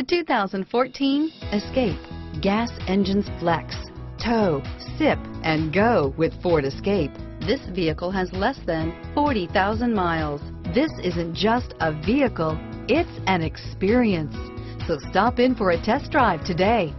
The 2014 Escape. Gas engines flex, tow, sip, and go with Ford Escape. This vehicle has less than 40,000 miles. This isn't just a vehicle, it's an experience. So stop in for a test drive today.